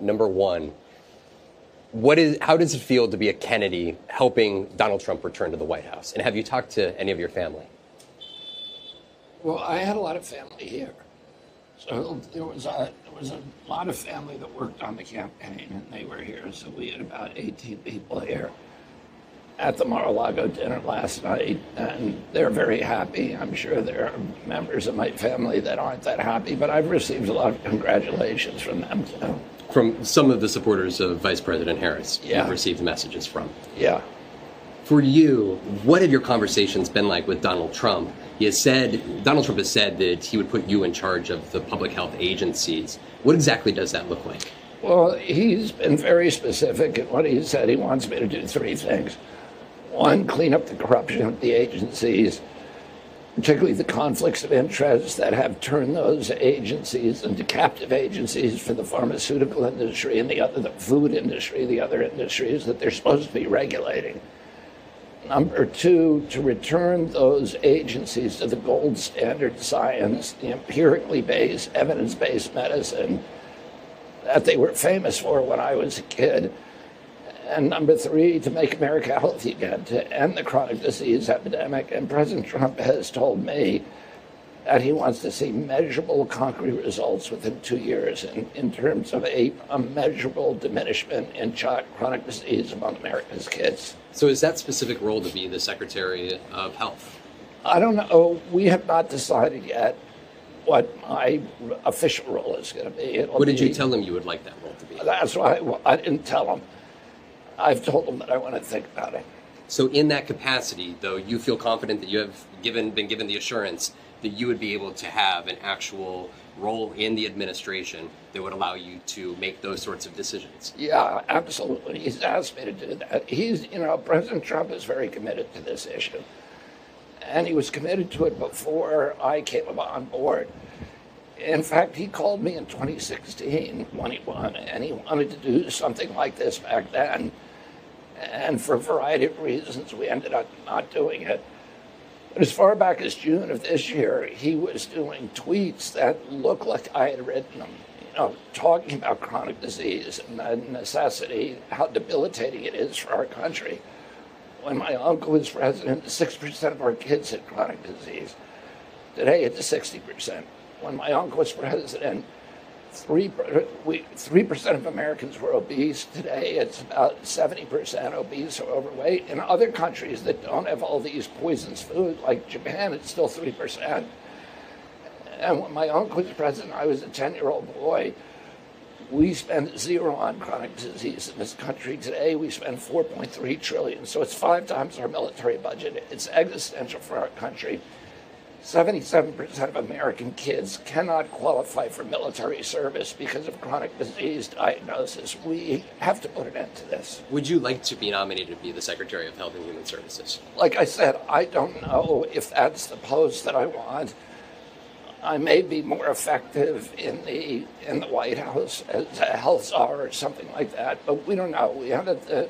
number one, what is, how does it feel to be a Kennedy helping Donald Trump return to the White House? And have you talked to any of your family? Well, I had a lot of family here. So there was a there was a lot of family that worked on the campaign, and they were here. So we had about 18 people here at the Mar-a-Lago dinner last night, and they're very happy. I'm sure there are members of my family that aren't that happy, but I've received a lot of congratulations from them too. From some of the supporters of Vice President Harris, Yeah. you've received messages from. Yeah. For you, what have your conversations been like with Donald Trump? He has said, Donald Trump has said that he would put you in charge of the public health agencies. What exactly does that look like? Well, he's been very specific in what he said. He wants me to do three things. One, clean up the corruption of the agencies, particularly the conflicts of interest that have turned those agencies into captive agencies for the pharmaceutical industry and the other, the food industry, the other industries that they're supposed to be regulating. Number two, to return those agencies to the gold standard science, the empirically based, evidence based medicine that they were famous for when I was a kid. And number three, to make America healthy again, to end the chronic disease epidemic. And President Trump has told me that he wants to see measurable, concrete results within two years in, in terms of a, a measurable diminishment in chi- chronic disease among America's kids. So, is that specific role to be the Secretary of Health? I don't know. We have not decided yet what my official role is going to be. It'll What did you tell him you would like that role to be? That's why I, I didn't tell him. I've told them that I want to think about it. So, in that capacity, though, you feel confident that you have given been given the assurance that you would be able to have an actual role in the administration that would allow you to make those sorts of decisions. Yeah, absolutely. He's asked me to do that. He's, you know, President Trump is very committed to this issue. And he was committed to it before I came on board. In fact, he called me in 2016 when he won, and he wanted to do something like this back then. And for a variety of reasons, we ended up not doing it. But as far back as June of this year, he was doing tweets that looked like I had written them, you know, talking about chronic disease and the necessity, how debilitating it is for our country. When my uncle was president, 6% of our kids had chronic disease. Today, it's 60%. When my uncle was president, three three percent of Americans were obese. Today, it's about seventy percent obese or overweight. In other countries that don't have all these poisons food, like Japan, it's still three percent. And when my uncle was president, I was a ten-year-old boy. We spend zero on chronic disease in this country. Today, we spend 4.3 trillion, so it's five times our military budget. It's existential for our country. 77% of American kids cannot qualify for military service because of chronic disease diagnosis. We have to put an end to this. Would you like to be nominated to be the Secretary of Health and Human Services? Like I said, I don't know if that's the post that I want. I may be more effective in the in the White House as a health czar or something like that, but we don't know. We haven't uh,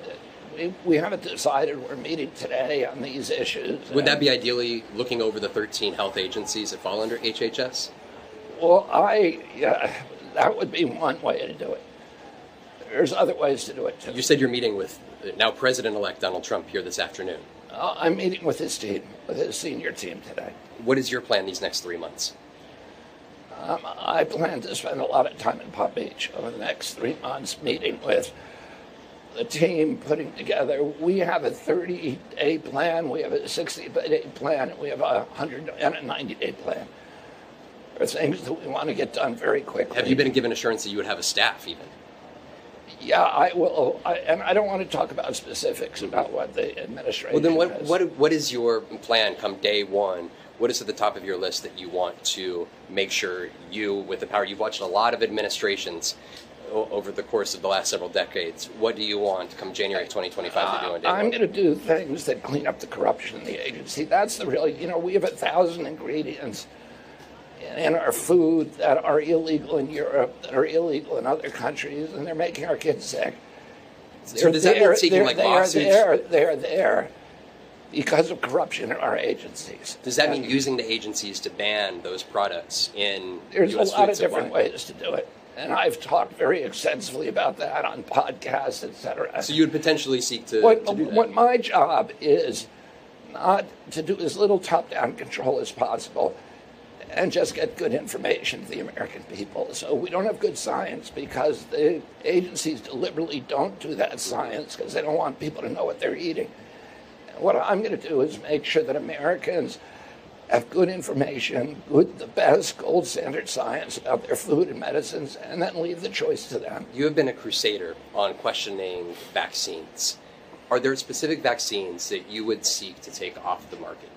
we, we haven't decided. We're meeting today on these issues. Would that be ideally looking over the 13 health agencies that fall under HHS? Well, I yeah, that would be one way to do it. There's other ways to do it too. You said you're meeting with now President-elect Donald Trump here this afternoon. Uh, I'm meeting with his team, with his senior team today. What is your plan these next three months? Um, I plan to spend a lot of time in Palm Beach over the next three months meeting with the team, putting together. We have a 30 day plan, we have a 60 day plan, and we have a 190 day plan. There are things that we want to get done very quickly. Have you been given assurance that you would have a staff even? Yeah, I will. I, and I don't want to talk about specifics about what the administration. Well, then what, what, what is your plan come day one? What is at the top of your list that you want to make sure you, with the power, you've watched a lot of administrations over the course of the last several decades. What do you want come January 2025 to do on uh, I'm going to do things that clean up the corruption in the agency. That's the really, you know, we have a thousand ingredients in- our food that are illegal in Europe, that are illegal in other countries, and they're making our kids sick. So does that mean They're- taking they're- like they are lawsuits? there, they're there because of corruption in our agencies. Does that mean using the agencies to ban those products in There's U.S. a lot of different ways to do it. And I've talked very extensively about that on podcasts, et cetera. So you would potentially seek to, what, to what my job is not to do as little top-down control as possible and just get good information to the American people. So we don't have good science because the agencies deliberately don't do that science because they don't want people to know what they're eating. What I'm going to do is make sure that Americans have good information, good, the best gold standard science about their food and medicines, and then leave the choice to them. You have been a crusader on questioning vaccines. Are there specific vaccines that you would seek to take off the market?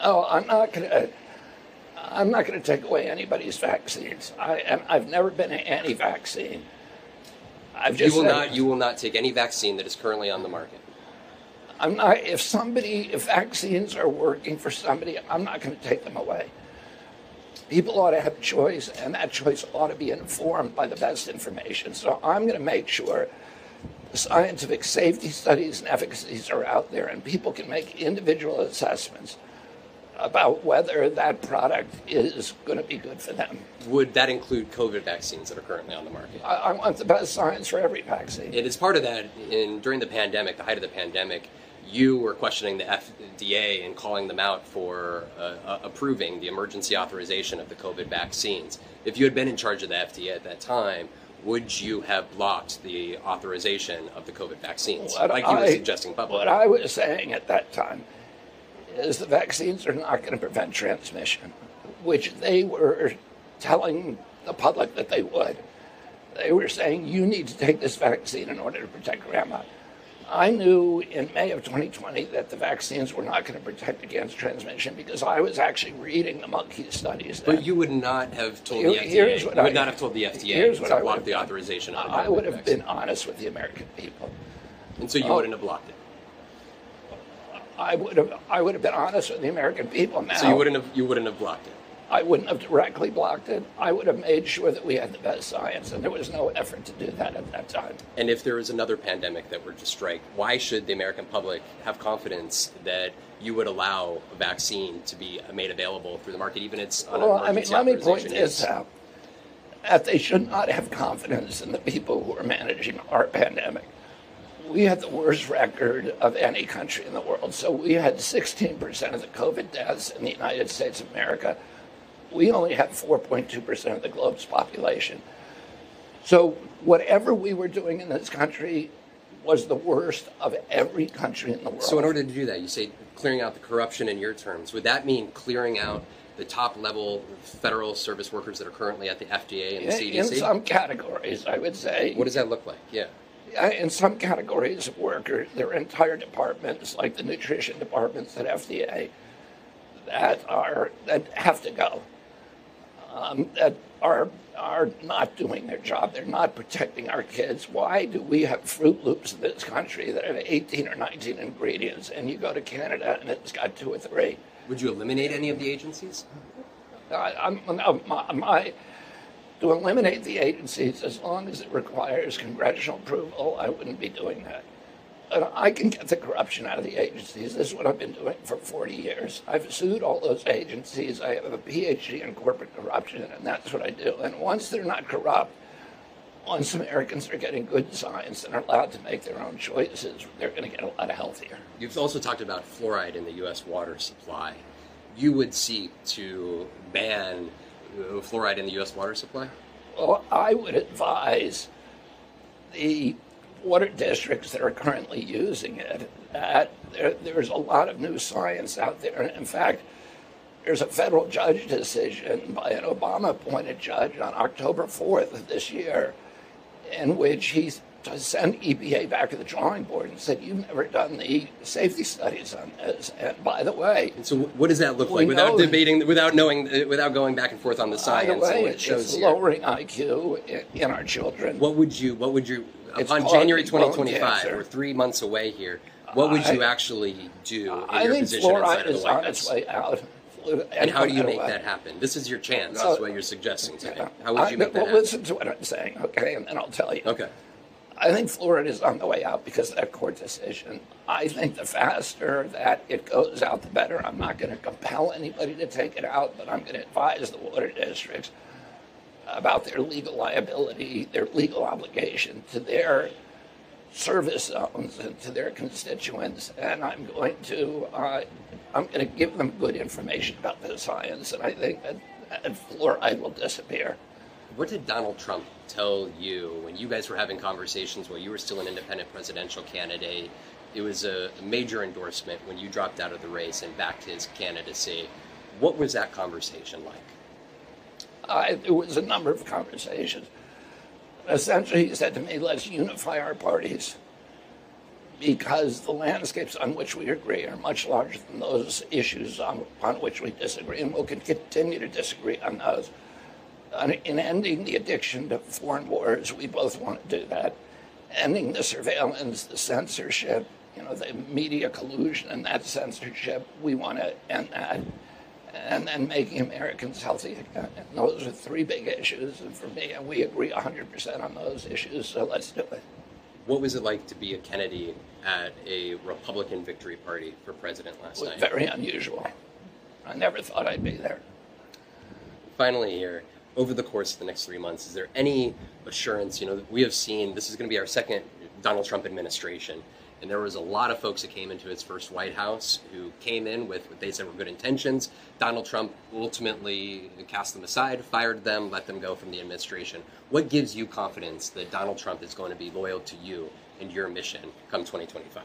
Oh, I'm not going to. I'm not going to take away anybody's vaccines. I am, I've never been anti-vaccine. I've You will said- not. You will not take any vaccine that is currently on the market. I'm not. If somebody, if vaccines are working for somebody, I'm not going to take them away. People ought to have choice, and that choice ought to be informed by the best information. So I'm going to make sure scientific safety studies and efficacies are out there, and people can make individual assessments about whether that product is going to be good for them. Would that include COVID vaccines that are currently on the market? I, I want the best science for every vaccine. It is part of that. In during the pandemic, the height of the pandemic, you were questioning the FDA and calling them out for uh, uh, approving the emergency authorization of the COVID vaccines. If you had been in charge of the FDA at that time, would you have blocked the authorization of the COVID vaccines, What like you were I- suggesting publicly? What I was saying at that time is the vaccines are not going to prevent transmission, which they were telling the public that they would. They were saying, you need to take this vaccine in order to protect grandma. I knew in May of 2020 that the vaccines were not going to protect against transmission because I was actually reading the monkey studies. then. But you would not have told Here- the FDA. what you would I- not have told the FDA here's what I would have the authorization the I would have been honest with the American people. and so you Oh. wouldn't have blocked it. I would have I would have been honest with the American people now. So you wouldn't have you wouldn't have blocked it. I wouldn't have directly blocked it. I would have made sure that we had the best science, and there was no effort to do that at that time. And if there is another pandemic that were to strike, why should the American public have confidence that you would allow a vaccine to be made available through the market, even if it's on Well, I mean, let me point this out: that they should not have confidence in the people who are managing our pandemic. We had the worst record of any country in the world. So we had 16% of the COVID deaths in the United States of America. We only had 4.2% of the globe's population. So whatever we were doing in this country was the worst of every country in the world. So in order to do that, you say clearing out the corruption in your terms. Would that mean clearing out the top level federal service workers that are currently at the FDA and the in, in CDC? some categories, I would say. what does that look like? Yeah. In some categories of workers, there are entire departments, like the nutrition departments at FDA, that are that have to go. Um, that are are not doing their job. They're not protecting our kids. Why do we have Froot Loops in this country that have 18 or 19 ingredients, and you go to Canada and it's got two or three? Would you eliminate any of the agencies? I, my, my, to eliminate the agencies, as long as it requires congressional approval, I wouldn't be doing that. And I can get the corruption out of the agencies. This is what I've been doing for 40 years. I've sued all those agencies. I have a PhD in corporate corruption, and that's what I do. And once they're not corrupt, once Americans are getting good science and are allowed to make their own choices, they're going to get a lot healthier. You've also talked about fluoride in the U.S. water supply. You would seek to ban uh, fluoride in the U.S. water supply? Well, I would advise the water districts that are currently using it there, there's a lot of new science out there. In fact, there's a federal judge decision by an Obama appointed judge on October 4th of this year in which he sent EPA back to the drawing board and said, You've never done the safety studies on this. And by the way, And so, what does that look like without debating, without knowing, uh, without going back and forth on the science? by the way, what it it's shows here? lowering IQ in, in our children. What would you? What would you? It's Upon causing January 2025, we're three months away here. What would you I- actually do in I your think position inside fluoride of the is White on its House? way out. And how do you make uh, that happen? This is your chance. That's what you're suggesting to me. How would you I- make that well, happen? listen to what I'm saying, okay, and then I'll tell you. Okay. I think fluoride is on the way out because of that court decision. I think the faster that it goes out, the better. I'm not going to compel anybody to take it out, but I'm going to advise the water districts about their legal liability, their legal obligation to their service zones and to their constituents, and I'm going to uh, I'm going to give them good information about the science, and I think that, that fluoride will disappear. What did Donald Trump tell you when you guys were having conversations while you were still an independent presidential candidate? It was a major endorsement when you dropped out of the race and backed his candidacy. What was that conversation like? Uh, there was a number of conversations. Essentially, he said to me, let's unify our parties because the landscapes on which we agree are much larger than those issues on, which we disagree, and we'll continue to disagree on those. In ending the addiction to foreign wars, we both want to do that. Ending the surveillance, the censorship, you know, the media collusion and that censorship, we want to end that and then making Americans healthy again. And those are three big issues, and for me, and we agree 100% on those issues, so let's do it. What was it like to be a Kennedy at a Republican victory party for president last night? Very unusual. I never thought I'd be there. Finally, here, over the course of the next three months, is there any assurance? You know, we have seen this is going to be our second Donald Trump administration. And there was a lot of folks that came into his first White House who came in with what they said were good intentions. Donald Trump ultimately cast them aside, fired them, let them go from the administration. What gives you confidence that Donald Trump is going to be loyal to you and your mission come 2025?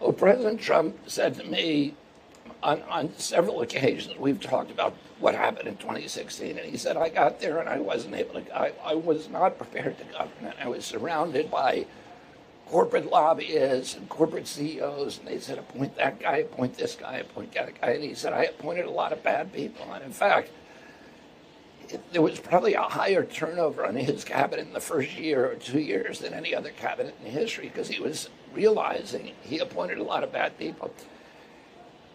Well, President Trump said to me on, on several occasions, we've talked about what happened in 2016, and he said, I got there and I wasn't able to, I, I was not prepared to govern, and I was surrounded by corporate lobbyists and corporate CEOs, and they said, appoint that guy, appoint this guy, appoint that guy. And he said, I appointed a lot of bad people. And in fact, it, there was probably a higher turnover on his cabinet in the first year or two years than any other cabinet in history because he was realizing he appointed a lot of bad people.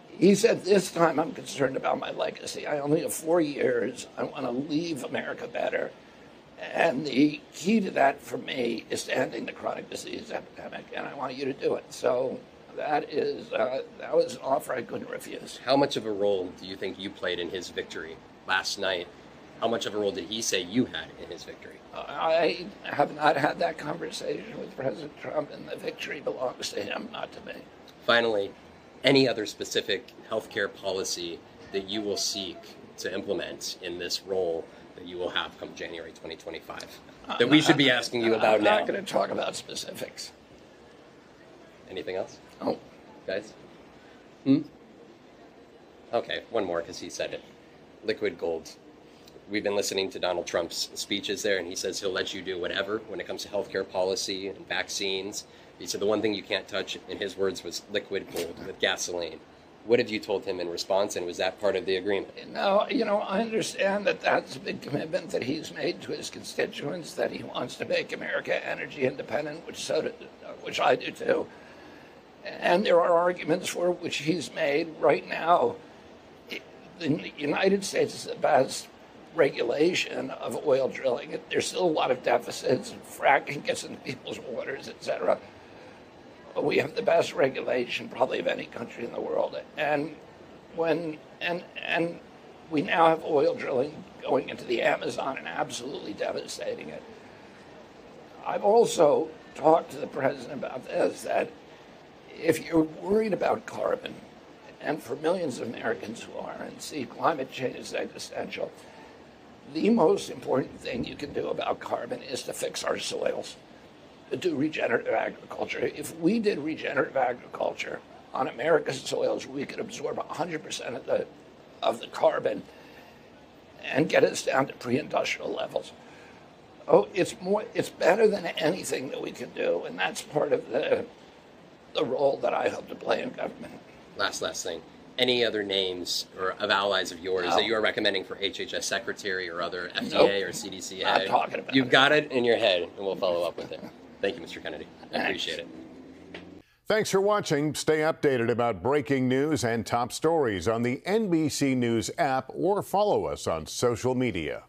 He said, This time I'm concerned about my legacy. I only have four years. I want to leave America better. And the key to that for me is ending the chronic disease epidemic, and I want you to do it. So that is uh, that was an offer I couldn't refuse. How much of a role do you think you played in his victory last night? How much of a role did he say you had in his victory? I have not had that conversation with President Trump, and the victory belongs to him, not to me. Finally, any other specific healthcare policy that you will seek to implement in this role that you will have come January 2025 that we should be asking you about I'm now? I'm not going to talk about specifics. Anything else, Oh, guys? Hmm? Okay, one more because he said it. Liquid gold. We've been listening to Donald Trump's speeches there, and he says he'll let you do whatever when it comes to healthcare policy and vaccines. He said the one thing you can't touch, in his words, was liquid gold with gasoline. What have you told him in response, and was that part of the agreement? No, you know, I understand that that's a big commitment that he's made to his constituents, that he wants to make America energy independent, which so which I do too. And there are arguments for which he's made right now. The United States is best regulation of oil drilling. There's still a lot of deficits. and Fracking gets into people's waters, et cetera we have the best regulation probably of any country in the world. And when and and we now have oil drilling going into the Amazon and absolutely devastating it. I've also talked to the president about this that if you're worried about carbon, and for millions of Americans who are and see climate change as existential, the most important thing you can do about carbon is to fix our soils do regenerative agriculture. If we did regenerative agriculture on America's soils, we could absorb 100% of the, of the carbon and get us down to pre-industrial levels. Oh, it's more, it's better than anything that we can do, and that's part of the, the role that I hope to play in government. Last, last thing. Any other names or of allies of yours No. that you are recommending for HHS secretary or other FDA Nope. or CDCA? Not talking about You've it. got it in your head, and we'll follow up with it. Thank you, Mr. Kennedy. I appreciate it. Thanks for watching. Stay updated about breaking news and top stories on the NBC News app or follow us on social media.